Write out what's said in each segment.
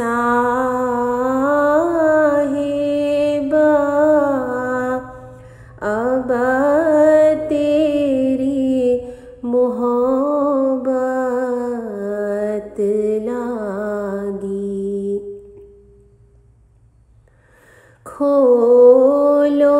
साहिबा अब तेरी मोहब्बत लागी। खोलो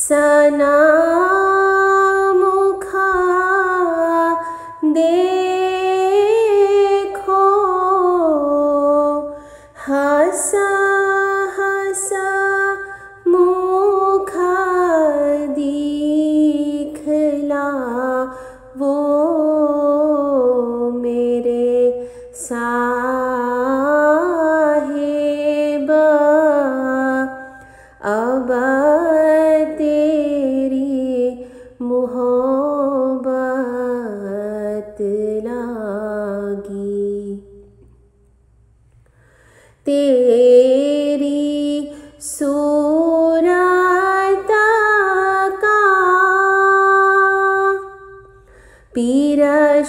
सना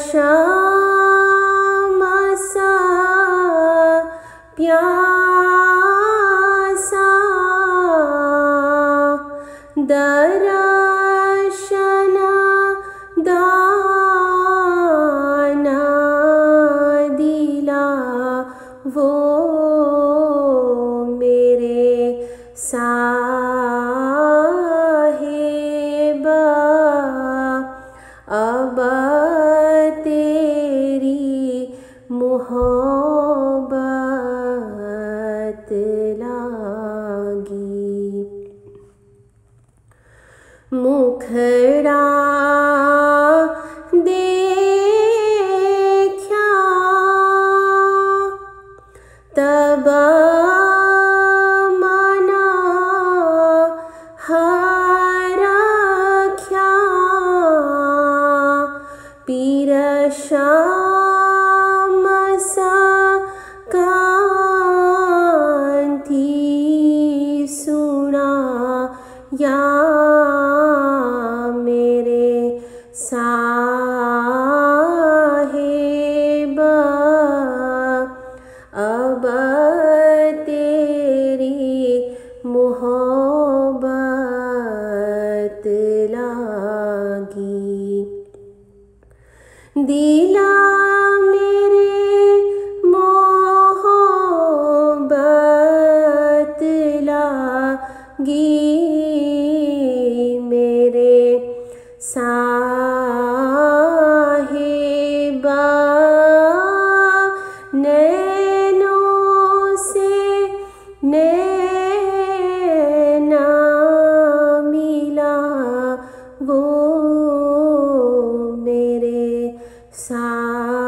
पीर शाम सा प्यासा दर्शन दाना दिला वो श्याम सा सुना या मेरे मोहब्बत लागी दिला मेरे मोहब्बत मेरे साहिबा नैनों से Sa